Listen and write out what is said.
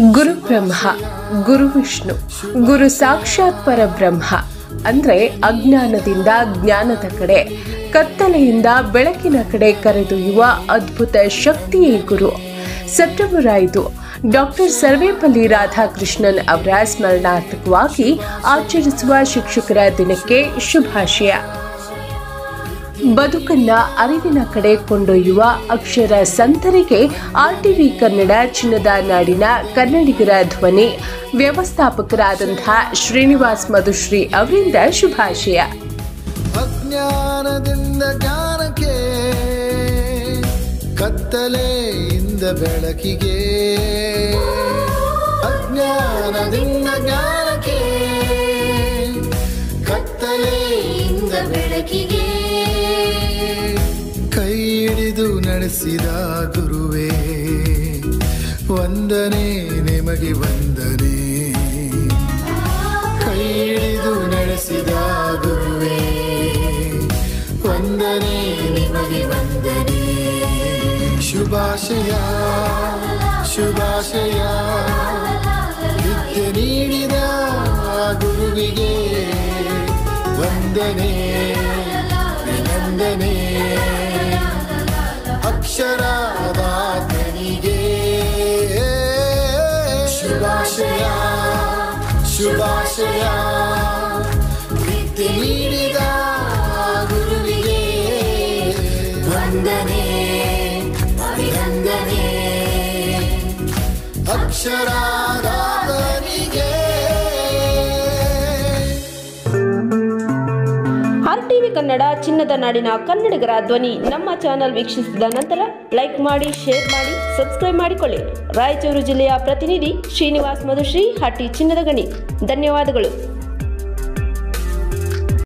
ಗುರು ಬ್ರಹ್ಮ, ಗುರು ವಿಷ್ಣು, ಗುರು ಸಾಕ್ಷಾತ್ ಪರಬ್ರಹ್ಮ, ಅಂದ್ರೆ ಅಜ್ಞಾನದಿಂದ ಜ್ಞಾನದ ಕಡೆ, ಕತ್ತಲೆಯಿಂದ ಬೆಳಕಿನ ಕಡೆ ಕರೆದೊಯ್ಯುವ ಅದ್ಭುತ ಶಕ್ತಿಯೇ ಗುರು. ಸೆಪ್ಟೆಂಬರ್ ಐದು ಡಾಕ್ಟರ್ ಸರ್ವೇಪಲ್ಲಿ ರಾಧಾಕೃಷ್ಣನ್ ಅವರ ಸ್ಮರಣಾರ್ಥಕವಾಗಿ ಆಚರಿಸುವ ಶಿಕ್ಷಕರ ದಿನಕ್ಕೆ ಶುಭಾಶಯ. ಬದುಕನ್ನ ಅರಿವಿನ ಕಡೆ ಕೊಂಡೊಯ್ಯುವ ಅಕ್ಷರ ಸಂತರಿಗೆ ಆರ್ಟಿವಿ ಕನ್ನಡ ಚಿನ್ನದ ನಾಡಿನ ಕನ್ನಡಿಗರ ಧ್ವನಿ. ವ್ಯವಸ್ಥಾಪಕರಾದಂತಹ ಶ್ರೀನಿವಾಸ್ ಮಧುಶ್ರೀ ಅವರಿಂದ ಶುಭಾಶಯ. ಅಜ್ಞಾನದಿಂದ ಜ್ಞಾನಕ್ಕೆ, ಕತ್ತಲೆಯಿಂದ ಬೆಳಕಿಗೆ. ಅಜ್ಞಾನದಿಂದ ಜ್ಞಾನಕ್ಕೆ, ಕತ್ತಲೆಯಿಂದ ಬೆಳಕಿಗೆ. ಹಿಡಿದು ನಡೆಸಿದ ಗುರುವೇ, ವಂದನೆ ನಿಮಗೆ ವಂದನೆ. ಕೈ ಹಿಡಿದು ನಡೆಸಿದ ಗುರುವೇ, ವಂದನೆ ನಿಮಗೆ ವಂದನೆ. ಶುಭಾಶಯ ಶುಭಾಶಯ. ವಿದ್ಯೆ ನೀಡಿದ ಗುರುವಿಗೆ ವಂದನೆ, ವಿನಂದನೆ. ಶುಭಾಶಯ ಶುಭಾಶಯ ವಿದ್ಯೆ ನೀಡಿದ ಗುರುವಿಗೆ ವಂದನೆ ಅಭಿನಂದನೆ ಅಕ್ಷರಾದಾತನಿಗೆ ಟಿವಿ ಕನ್ನಡ, ಚಿನ್ನದ ನಾಡಿನ ಕನ್ನಡಿಗರ ಧ್ವನಿ. ನಮ್ಮ ಚಾನೆಲ್ ವೀಕ್ಷಿಸಿದ ನಂತರ ಲೈಕ್ ಮಾಡಿ, ಶೇರ್ ಮಾಡಿ, ಸಬ್ಸ್ಕ್ರೈಬ್ ಮಾಡಿಕೊಳ್ಳಿ. ರಾಯಚೂರು ಜಿಲ್ಲೆಯ ಪ್ರತಿನಿಧಿ ಶ್ರೀನಿವಾಸ್ ಮಧುಶ್ರೀ, ಹಟ್ಟಿ ಚಿನ್ನದ ಗಣಿ. ಧನ್ಯವಾದಗಳು.